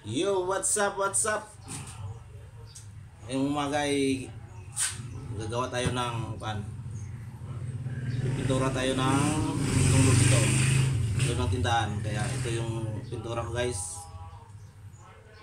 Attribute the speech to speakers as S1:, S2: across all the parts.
S1: Yo, what's up, what's up? Ngayong umaga ay gagawa tayo ng pan. Pintura tayo ng tungkol dito. Ito ng tindahan. Kaya ito yung pintura ko guys.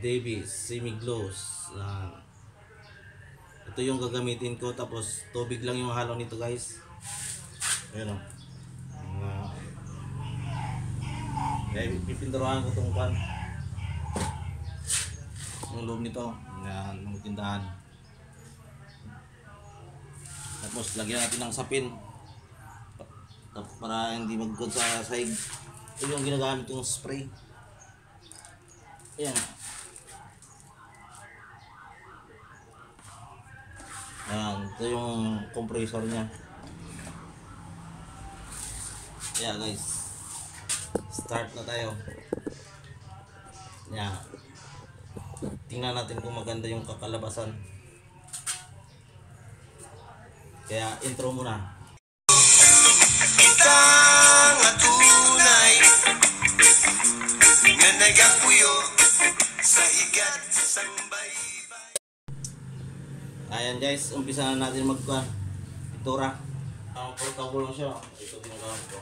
S1: Davis, semi-gloss. Yan. Ito yung gagamitin ko tapos tubig lang yung halo nito guys. Ayan o. Mga kaya pipinturahan ko itong pan. Yung loob nito. Yan, yung tindahan. Tapos lagyan natin ng sapin. Pa- Para hindi magkod sa sahig. Ito yung ginagamit yung spray. Ayan. Ayan, ito yung compressor niya. Ayan guys. Start na tayo. Ayan. Tingnan natin kung maganda yung kakalabasan. Kaya intro muna.
S2: Kitang tunay nga nagapuyo sa higat sang baybay.
S1: Ayan guys, umpisa na natin magkuhan. Itura. Ang portable lang siya. Ito ginagamit ko.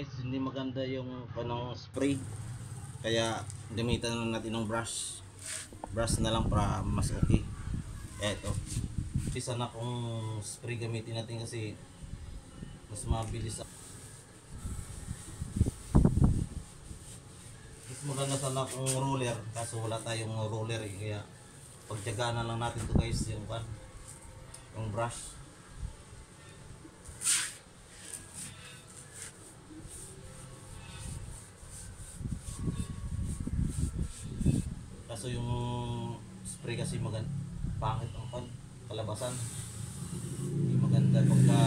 S1: Guys, hindi maganda yung panang spray. Kaya gamitan na natin ng brush. Brush na lang para mas okay. Eto. Isa na kung spray gamitin natin kasi mas mabilis. Mas maganda sana kung roller kaso wala tayong roller eh. Kaya pagtyagaan na lang natin to guys yung yung brush. Kaso yung spray kasi magan pangit ang kalabasan. Hindi maganda pagka